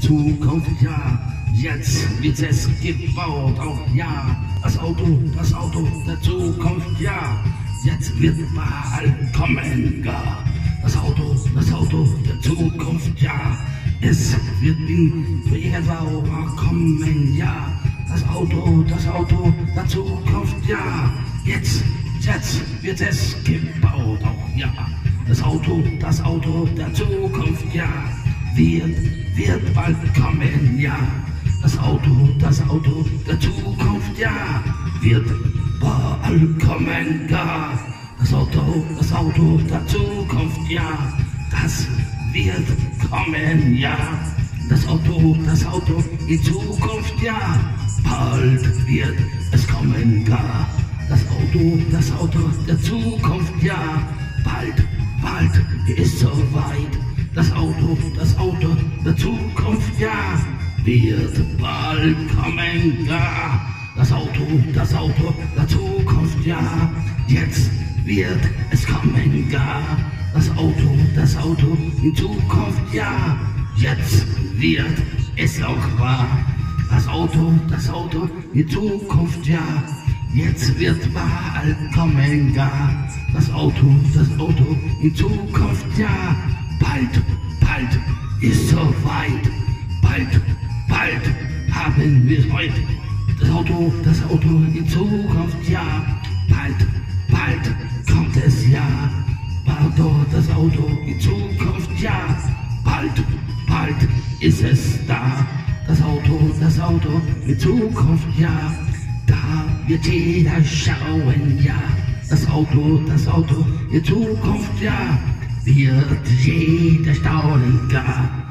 der Zukunft, ja. Jetzt wird es gebaut, auch ja. Das Auto, das Auto der Zukunft, ja. Jetzt wird bald kommen, gar. Das Auto, das Auto der Zukunft, ja. Es wird in Sauber kommen, ja. Das Auto, das Auto der Zukunft, ja. Jetzt, jetzt wird es gebaut, auch ja. Das Auto, das Auto der Zukunft, ja. Wird, wird bald kommen, ja. Das Auto, das Auto der Zukunft, ja. Wird bald kommen, ja. Das Auto, das Auto der Zukunft, ja. Das wird kommen, ja. Das Auto, das Auto in Zukunft, ja. Bald wird es kommen, ja. Das Auto, das Auto der Zukunft, ja. Bald, bald ist soweit. Das Auto, das Auto der Zukunft, ja. Wird bald kommen, ja. Das Auto, das Auto der Zukunft, ja. Jetzt wird es kommen, ja. Das Auto, das Auto in Zukunft, ja. Jetzt wird es auch wahr. Das Auto, das Auto in Zukunft, ja. Jetzt wird bald kommen, ja. Das Auto, das Auto in Zukunft, ja. Bald, bald ist soweit. Bald, bald haben wir heute. Das Auto, das Auto in Zukunft, ja. Bald, bald kommt es, ja. Auto, das Auto in Zukunft, ja. Bald, bald ist es da. Das Auto, das Auto in Zukunft, ja. Da wird jeder schauen, ja. Das Auto, das Auto in Zukunft, ja. Wird jeder staunen.